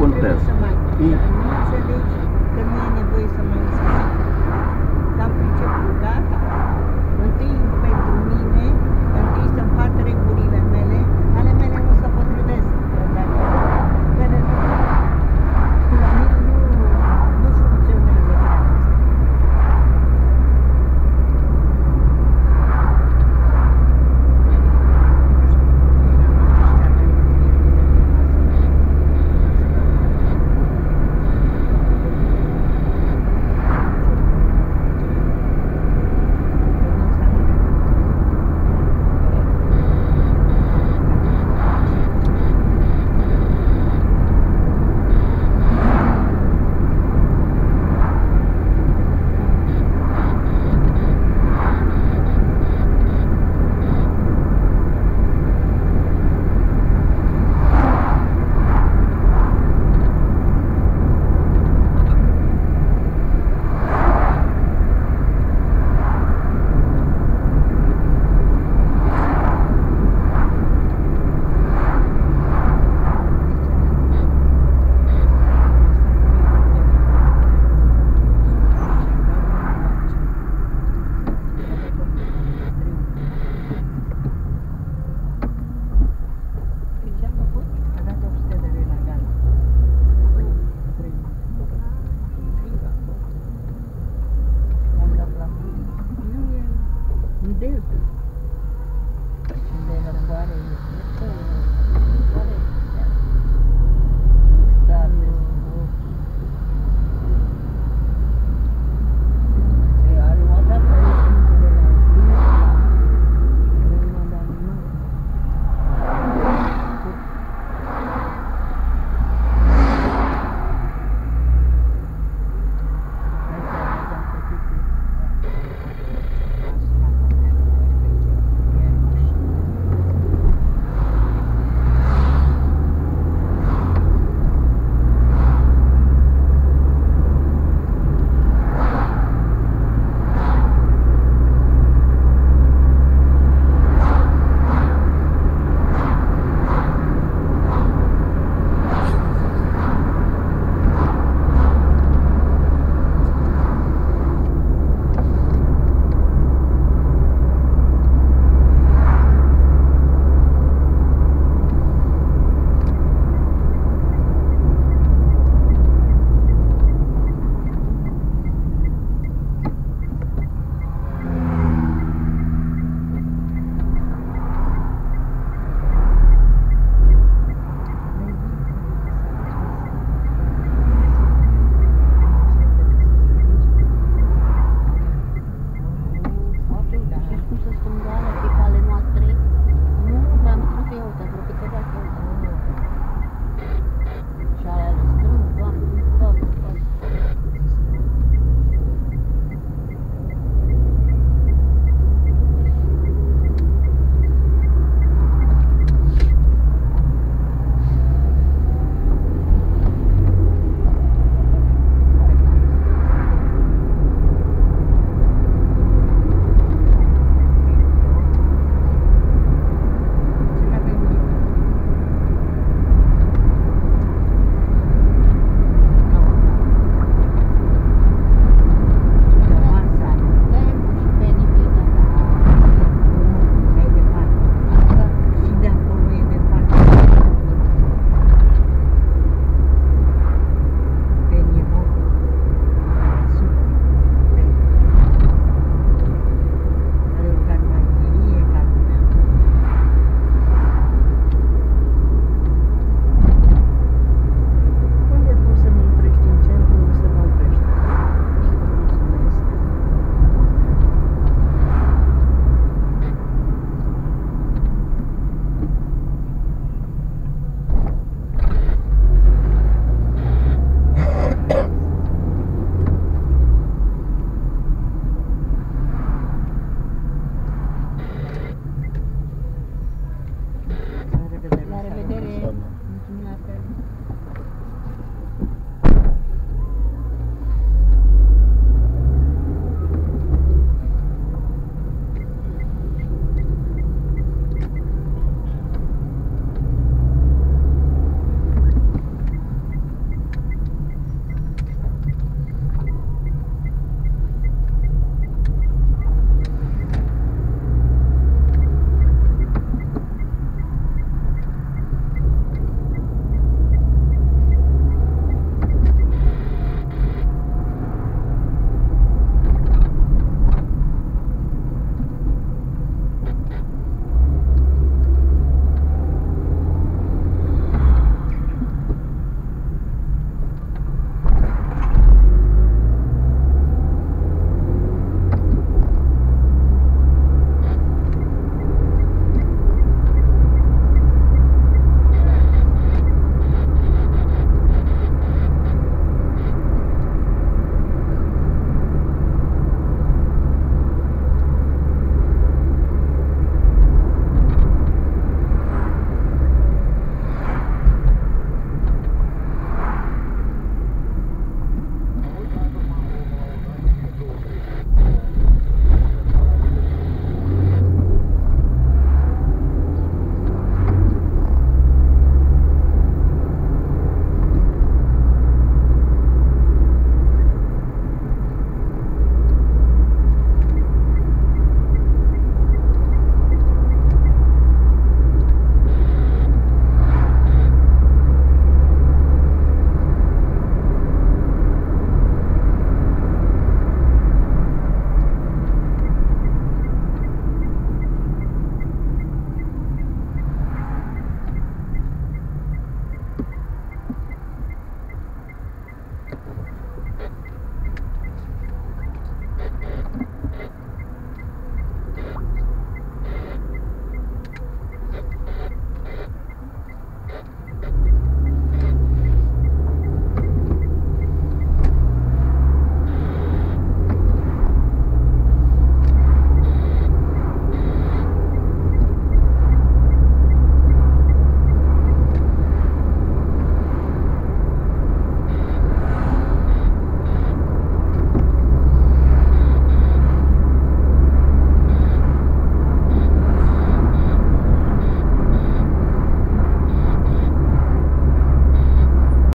contează. Să mai, E- nu înțelegi că nu e nevoie să mai înțelegi. Că am priceput, gata. Întâi